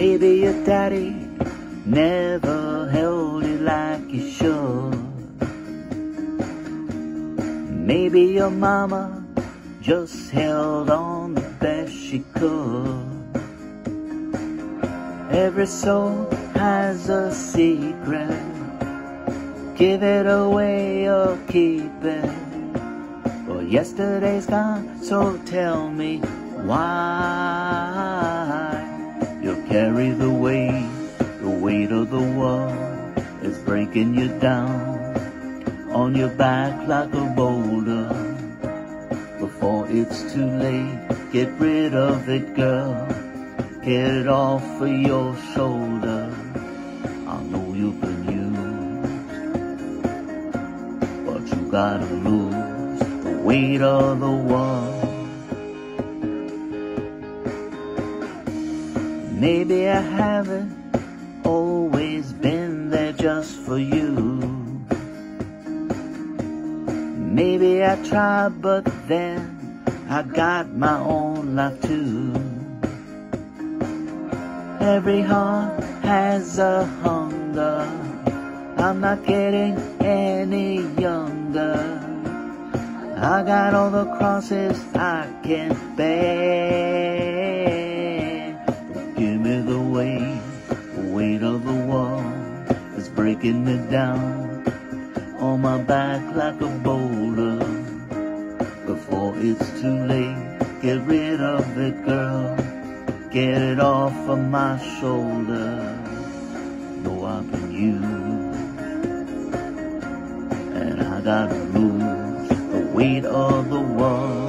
Maybe your daddy never held you like you should. Maybe your mama just held on the best she could. Every soul has a secret. Give it away or keep it. Well, yesterday's gone, so tell me why carry the weight, the weight of the world is breaking you down on your back like a boulder. Before it's too late, get rid of it, girl. Get it off of your shoulder. I know you've been used, but you gotta lose the weight of the world. Maybe I haven't always been there just for you. Maybe I tried, but then I got my own life too. Every heart has a hunger. I'm not getting any younger. I got all the crosses I can bear. Breaking me down on my back like a boulder. Before it's too late, get rid of it, girl. Get it off of my shoulder. Know I've been used, and I gotta lose the weight of the world.